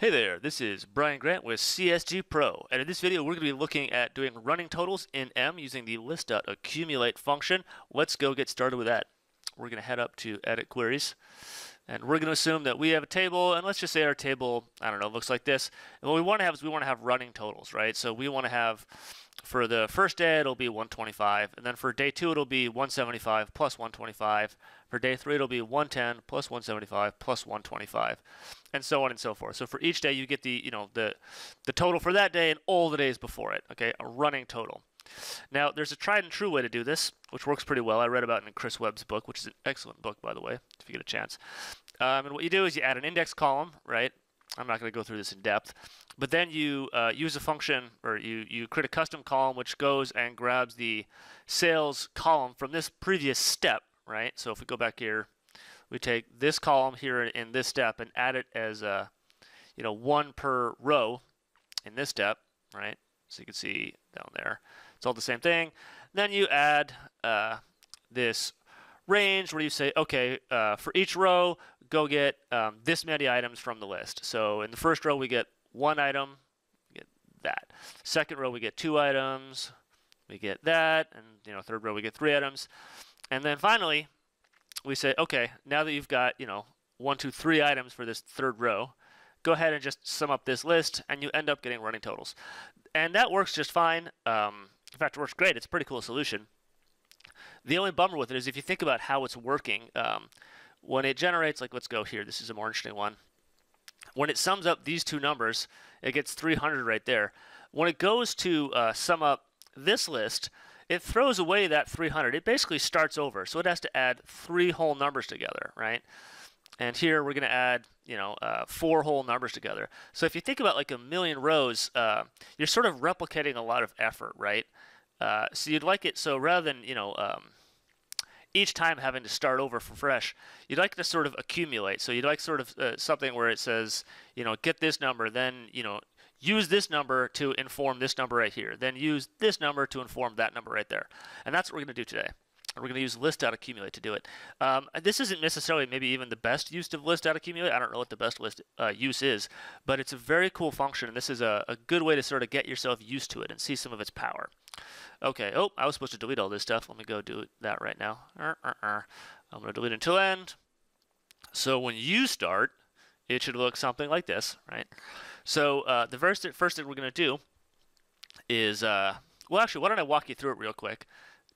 Hey there, this is Brian Grant with CSG Pro, and in this video we're going to be looking at doing running totals in M using the list.accumulate function. Let's go get started with that. We're going to head up to Edit Queries, and we're going to assume that we have a table, and let's just say our table, I don't know, looks like this. And what we want to have is we want to have running totals, right? So we want to have, for the first day it'll be 125, and then for day two it'll be 175 plus 125, for day three, it'll be 110 plus 175 plus 125, and so on and so forth. So for each day, you get the you know the the total for that day and all the days before it. Okay, a running total. Now, there's a tried and true way to do this, which works pretty well. I read about it in Chris Webb's book, which is an excellent book, by the way, if you get a chance. Um, and what you do is you add an index column, right? I'm not going to go through this in depth, but then you uh, use a function, or you, you create a custom column which goes and grabs the sales column from this previous step, right? So if we go back here, we take this column here in this step and add it as a, you know, one per row in this step, right? So you can see down there, it's all the same thing. Then you add uh, this range where you say, okay, uh, for each row, go get um, this many items from the list. So in the first row, we get one item, get that. Second row, we get two items, we get that, and you know, third row, we get three items. And then finally, we say, okay, now that you've got, you know, one, two, three items for this third row, go ahead and just sum up this list, and you end up getting running totals. And that works just fine. Um, in fact, it works great. It's a pretty cool solution. The only bummer with it is if you think about how it's working, um, when it generates, like let's go here, this is a more interesting one. When it sums up these two numbers, it gets 300 right there. When it goes to uh, sum up this list, it throws away that 300. It basically starts over. So it has to add three whole numbers together, right? And here we're going to add, you know, uh, four whole numbers together. So if you think about like a million rows, uh, you're sort of replicating a lot of effort, right? Uh, so you'd like it, so rather than, you know, um, each time having to start over from fresh, you'd like to sort of accumulate. So you'd like sort of uh, something where it says, you know, get this number, then, you know, use this number to inform this number right here. Then use this number to inform that number right there. And that's what we're going to do today. We're going to use list.accumulate to do it. Um, this isn't necessarily maybe even the best use of list.accumulate. I don't know what the best list uh, use is, but it's a very cool function, and this is a, a good way to sort of get yourself used to it and see some of its power. Okay, oh, I was supposed to delete all this stuff. Let me go do that right now. Uh, uh. I'm going to delete until end. So when you start, it should look something like this, right? So uh, the first, first thing we're going to do is, uh, well, actually, why don't I walk you through it real quick?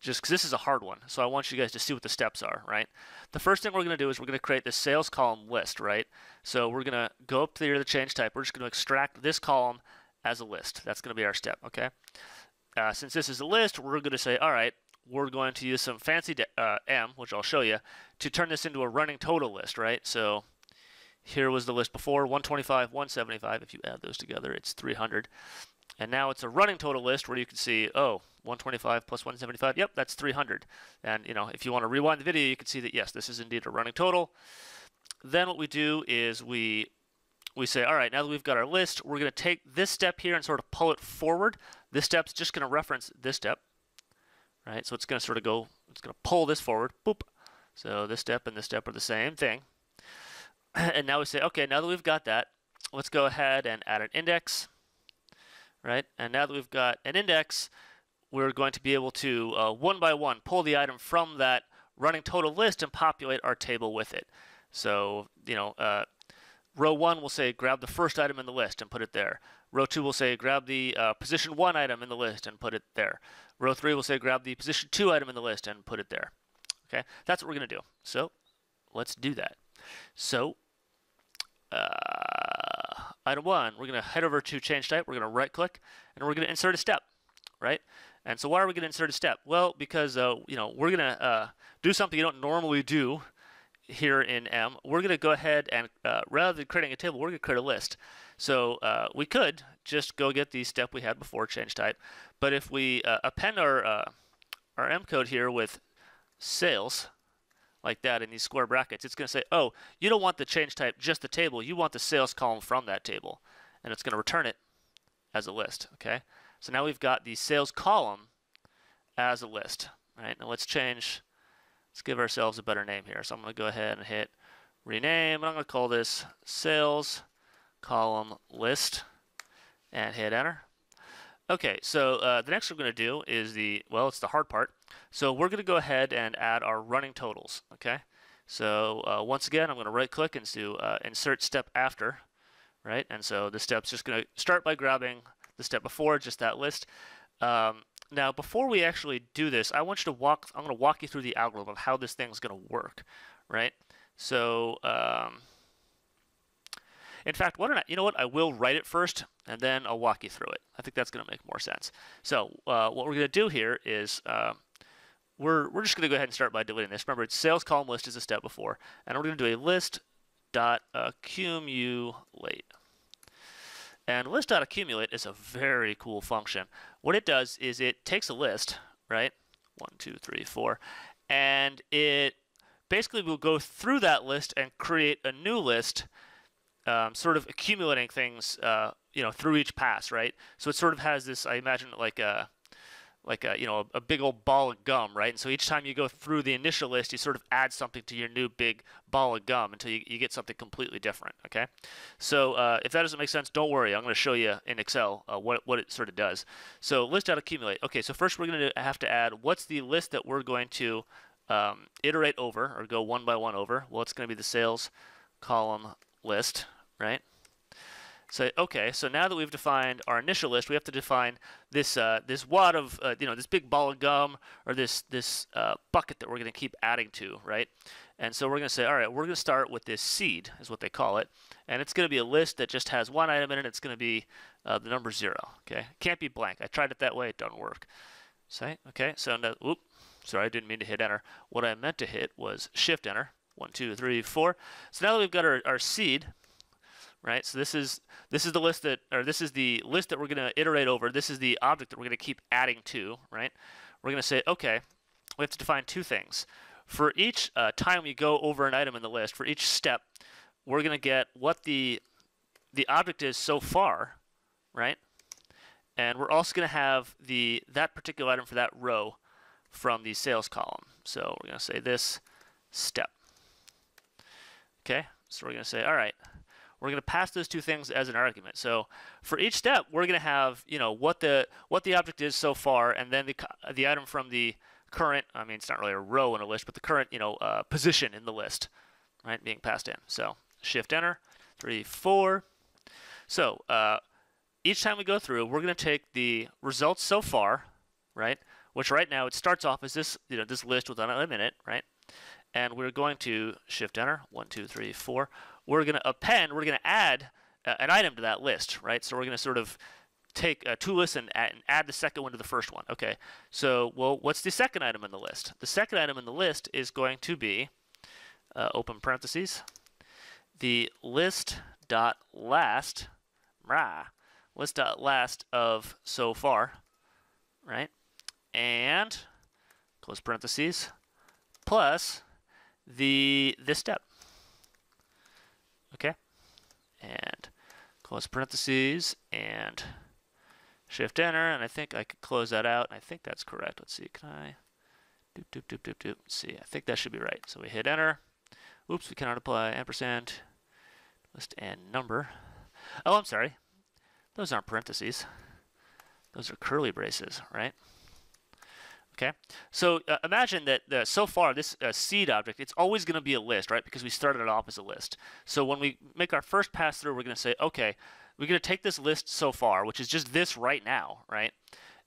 Just because this is a hard one, so I want you guys to see what the steps are, right? The first thing we're going to do is we're going to create this sales column list, right? So we're going to go up to the change type. We're just going to extract this column as a list. That's going to be our step, okay? Uh, since this is a list, we're going to say, all right, we're going to use some fancy uh, M, which I'll show you, to turn this into a running total list, right? So here was the list before, 125, 175. If you add those together, it's 300. And now it's a running total list where you can see, oh, 125 plus 175, yep, that's 300. And, you know, if you want to rewind the video, you can see that, yes, this is indeed a running total. Then what we do is we we say, all right, now that we've got our list, we're going to take this step here and sort of pull it forward. This step's just going to reference this step, right? So it's going to sort of go, it's going to pull this forward, boop. So this step and this step are the same thing. and now we say, okay, now that we've got that, let's go ahead and add an index, right? And now that we've got an index, we're going to be able to, uh, one by one, pull the item from that running total list and populate our table with it. So, you know, uh, row one will say grab the first item in the list and put it there. Row two will say grab the uh, position one item in the list and put it there. Row three will say grab the position two item in the list and put it there. Okay, that's what we're going to do. So let's do that. So uh, item one, we're going to head over to change type. We're going to right click and we're going to insert a step, right? And so why are we going to insert a step? Well, because uh, you know we're going to uh, do something you don't normally do here in M. We're going to go ahead and uh, rather than creating a table, we're going to create a list. So uh, we could just go get the step we had before, change type. But if we uh, append our our M code here with sales, like that in these square brackets, it's going to say, oh, you don't want the change type, just the table. You want the sales column from that table. And it's going to return it as a list, okay? So now we've got the sales column as a list, right? Now let's change, let's give ourselves a better name here. So I'm going to go ahead and hit rename, and I'm going to call this sales column list and hit enter. Okay, so uh, the next we're going to do is the, well, it's the hard part. So we're going to go ahead and add our running totals, okay? So uh, once again, I'm going to right click and do uh, insert step after, right? And so the step's just going to start by grabbing the step before, just that list. Um, now, before we actually do this, I want you to walk, I'm going to walk you through the algorithm of how this thing's going to work, right? So, um, in fact, why don't I, you know what, I will write it first, and then I'll walk you through it. I think that's going to make more sense. So uh, what we're going to do here is uh, we're, we're just going to go ahead and start by deleting this. Remember, it's sales column list is a step before, and we're going to do a list dot accumulate. And list dot accumulate is a very cool function. What it does is it takes a list, right? One, two, three, four, and it basically will go through that list and create a new list um, sort of accumulating things, uh, you know, through each pass, right? So it sort of has this, I imagine, like a, like a, you know, a, big old ball of gum, right? And so each time you go through the initial list, you sort of add something to your new big ball of gum until you, you get something completely different, okay? So uh, if that doesn't make sense, don't worry. I'm going to show you in Excel uh, what, what it sort of does. So list dot accumulate. Okay, so first we're going to have to add what's the list that we're going to um, iterate over or go one by one over. Well, it's going to be the sales column list, right? So okay, so now that we've defined our initial list, we have to define this uh, this wad of uh, you know this big ball of gum or this this uh, bucket that we're going to keep adding to, right? And so we're going to say, all right, we're going to start with this seed, is what they call it, and it's going to be a list that just has one item in it. It's going to be uh, the number zero. Okay, can't be blank. I tried it that way; it doesn't work. Say okay, so whoop, sorry, I didn't mean to hit enter. What I meant to hit was shift enter. One, two, three, four. So now that we've got our, our seed, right? So this is this is the list that, or this is the list that we're going to iterate over. This is the object that we're going to keep adding to, right? We're going to say, okay, we have to define two things. For each uh, time we go over an item in the list, for each step, we're going to get what the the object is so far, right? And we're also going to have the that particular item for that row from the sales column. So we're going to say this step. Okay, so we're going to say, all right, we're going to pass those two things as an argument. So for each step, we're going to have, you know, what the what the object is so far, and then the the item from the current. I mean, it's not really a row in a list, but the current, you know, uh, position in the list, right, being passed in. So Shift Enter, three, four. So uh, each time we go through, we're going to take the results so far, right, which right now it starts off as this, you know, this list with an item in it, right, and we're going to Shift Enter, one, two, three, four we're going to append, we're going to add uh, an item to that list, right? So we're going to sort of take uh, two lists and add, and add the second one to the first one. Okay, so well, what's the second item in the list? The second item in the list is going to be, uh, open parentheses, the list dot last, rah, list dot last of so far, right? And close parentheses, plus the this step. Okay? And close parentheses and shift enter, and I think I could close that out, and I think that's correct. Let's see, can I? Doop, doop, doop, doop, doop. Let's see, I think that should be right. So we hit enter. Oops, we cannot apply ampersand, list and number. Oh, I'm sorry. Those aren't parentheses. Those are curly braces, right? Okay, so uh, imagine that uh, so far this uh, seed object, it's always going to be a list, right? Because we started it off as a list. So when we make our first pass through, we're going to say, okay, we're going to take this list so far, which is just this right now, right?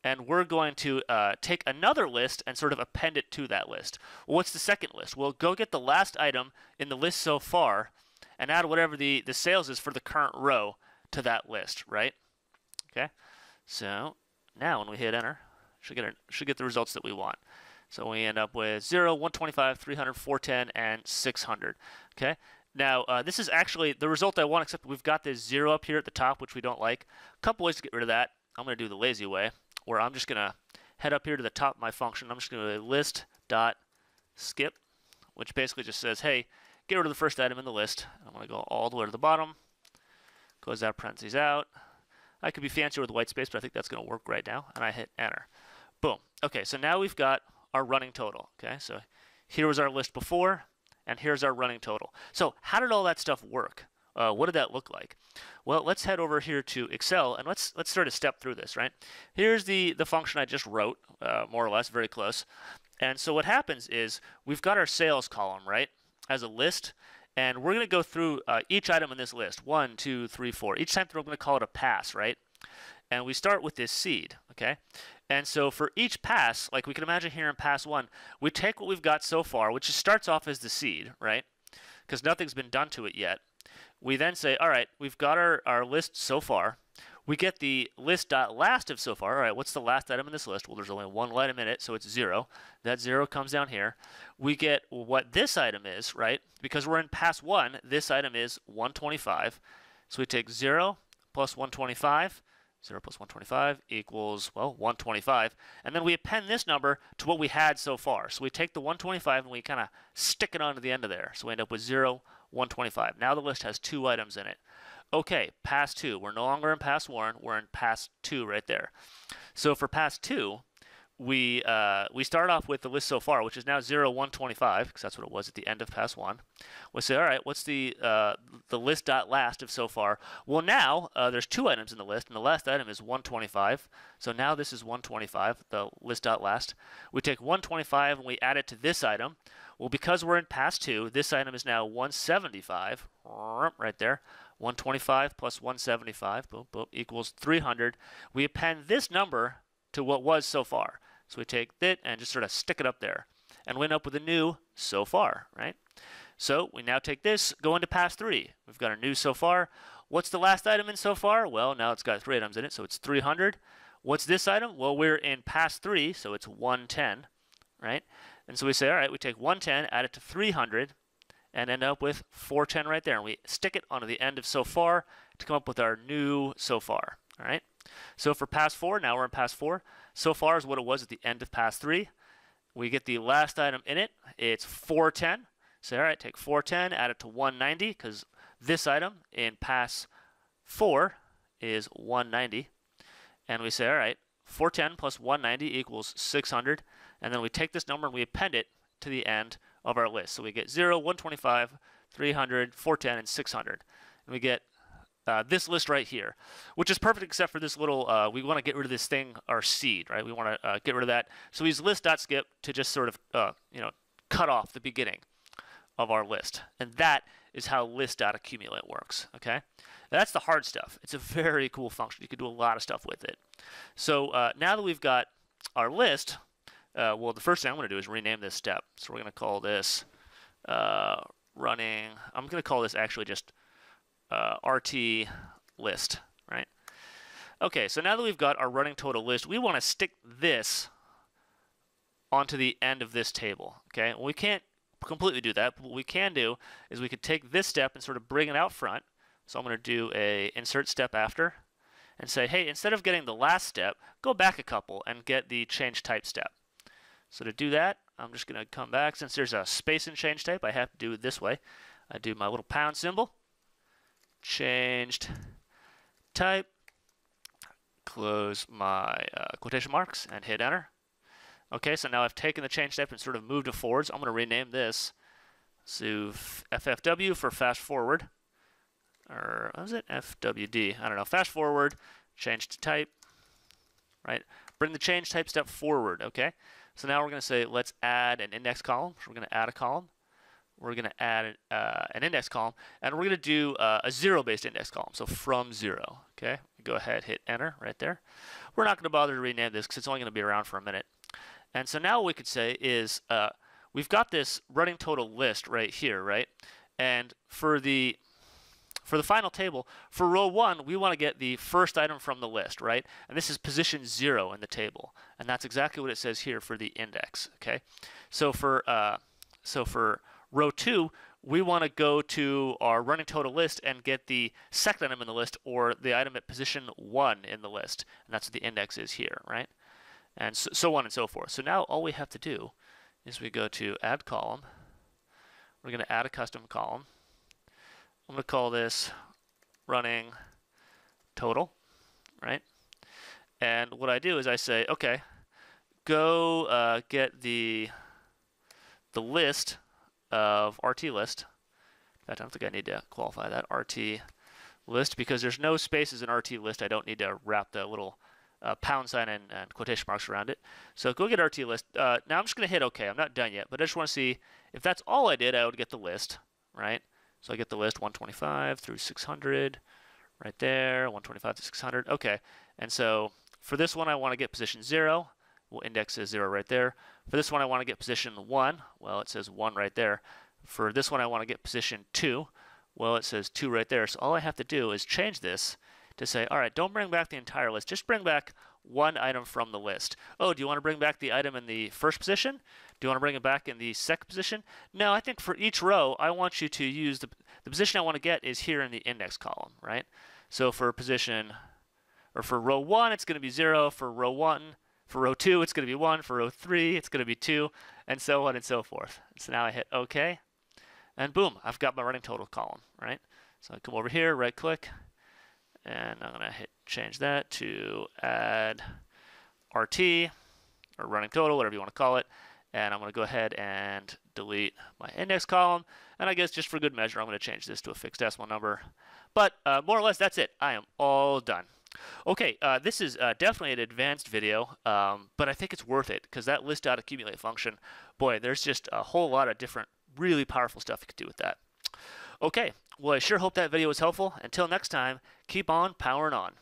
And we're going to uh, take another list and sort of append it to that list. Well, what's the second list? Well, go get the last item in the list so far and add whatever the, the sales is for the current row to that list, right? Okay, so now when we hit enter, should get, a, should get the results that we want. So we end up with 0, 125, 300, 410, and 600. Okay. Now, uh, this is actually the result I want, except we've got this 0 up here at the top, which we don't like. A couple ways to get rid of that. I'm going to do the lazy way, where I'm just going to head up here to the top of my function. I'm just going to list dot skip, which basically just says, hey, get rid of the first item in the list. I'm going to go all the way to the bottom, close that parentheses out. I could be fancier with white space, but I think that's going to work right now, and I hit enter. Boom. Okay, so now we've got our running total. Okay, so here was our list before, and here's our running total. So how did all that stuff work? uh, what did that look like? Well, let's head over here to Excel and let's let's sort of step through this, right? Here's the, the function I just wrote, uh, more or less, very close. And so what happens is we've got our sales column, right, as a list, and we're going to go through uh, each item in this list, one, two, three, four. Each time through, I'm going to call it a pass, right? And we start with this seed, okay? And so for each pass, like we can imagine here in pass one, we take what we've got so far, which starts off as the seed, right? Because nothing's been done to it yet. We then say, all right, we've got our, our list so far. We get the list dot last of so far. All right, what's the last item in this list? Well, there's only one item in it, so it's zero. That zero comes down here. We get what this item is, right? Because we're in pass one, this item is 125. So we take zero plus 125 0 plus 125 equals, well, 125. And then we append this number to what we had so far. So we take the 125 and we kind of stick it onto the end of there. So we end up with 0, 125. Now the list has two items in it. Okay, pass 2. We're no longer in pass 1. We're in pass 2 right there. So for pass 2, we uh, we start off with the list so far, which is now 0, 125, because that's what it was at the end of pass 1. We say, all right, what's the uh, the list dot last of so far? Well, now uh, there's two items in the list, and the last item is 125. So now this is 125, the list dot last. We take 125 and we add it to this item. Well, because we're in pass 2, this item is now 175, right there. 125 plus 175 boom, boom, equals 300. We append this number to what was so far. So we take that and just sort of stick it up there. And we end up with a new so far, right? So we now take this, go into pass 3. We've got a new so far. What's the last item in so far? Well, now it's got three items in it, so it's 300. What's this item? Well, we're in pass 3, so it's 110, right? And so we say, all right, we take 110, add it to 300, and end up with 410 right there. And we stick it onto the end of so far to come up with our new so far, all right? So for pass 4, now we're in pass 4. So far is what it was at the end of pass 3. We get the last item in it. It's 410. So all right, take 410, add it to 190, because this item in pass 4 is 190. And we say, all right, 410 plus 190 equals 600. And then we take this number and we append it to the end of our list. So we get 0, 125, 300, 410, and 600. And we get uh, this list right here, which is perfect except for this little, uh, we want to get rid of this thing, our seed, right? We want to uh, get rid of that. So we use list.skip to just sort of, uh, you know, cut off the beginning of our list. And that is how list.accumulate works, okay? That's the hard stuff. It's a very cool function. You can do a lot of stuff with it. So uh, now that we've got our list, uh, well, the first thing I'm going to do is rename this step. So we're going to call this running, I'm going to call this actually just uh, RT list, right? Okay, so now that we've got our running total list, we want to stick this onto the end of this table, okay? we can't completely do that, but what we can do is we could take this step and sort of bring it out front. So I'm going to do a insert step after and say, hey, instead of getting the last step, go back a couple and get the change type step. So to do that, I'm just going to come back. Since there's a space in change type, I have to do it this way. I do my little pound symbol, changed type, close my uh, quotation marks, and hit enter. Okay, so now I've taken the change step and sort of moved it forwards. I'm going to rename this to FFW for fast forward. Or what was it? FWD. I don't know. Fast forward, change to type. Right? Bring the change type step forward. Okay? So now we're going to say let's add an index column. So we're going to add a column we're going to add uh, an index column, and we're going to do uh, a zero-based index column, so from zero. Okay, go ahead, hit enter right there. We're not going to bother to rename this because it's only going to be around for a minute. And so now what we could say is uh, we've got this running total list right here, right? And for the for the final table, for row one, we want to get the first item from the list, right? And this is position zero in the table, and that's exactly what it says here for the index. Okay, so for uh, so for Row 2, we want to go to our running total list and get the second item in the list or the item at position 1 in the list. And that's what the index is here, right? And so, so on and so forth. So now all we have to do is we go to add column. We're going to add a custom column. I'm going to call this running total, right? And what I do is I say, okay, go uh, get the the list of RT list In fact, I don't think I need to qualify that RT list because there's no spaces in RT list. I don't need to wrap the little uh, pound sign and, and, quotation marks around it. So go get RT list. Uh, now I'm just going to hit OK. I'm not done yet, but I just want to see if that's all I did, I would get the list, right? So I get the list 125 through 600 right there, 125 to 600. Okay, and so for this one, I want to get position 0. We'll index as 0 right there. For this one, I want to get position 1. Well, it says 1 right there. For this one, I want to get position 2. Well, it says 2 right there. So all I have to do is change this to say, all right, don't bring back the entire list. Just bring back one item from the list. Oh, do you want to bring back the item in the first position? Do you want to bring it back in the second position? No, I think for each row, I want you to use the, the position I want to get is here in the index column, right? So for position, or for row 1, it's going to be 0. For row 1, for row 2, it's going to be 1. For row 3, it's going to be 2, and so on and so forth. So now I hit OK, and boom, I've got my running total column, right? So I come over here, right click, and I'm going to hit change that to add RT, or running total, whatever you want to call it. And I'm going to go ahead and delete my index column. And I guess just for good measure, I'm going to change this to a fixed decimal number. But uh, more or less, that's it. I am all done. Okay, uh, this is uh, definitely an advanced video, um, but I think it's worth it because that list dot accumulate function, boy, there's just a whole lot of different really powerful stuff you could do with that. Okay, well, I sure hope that video was helpful. Until next time, keep on powering on.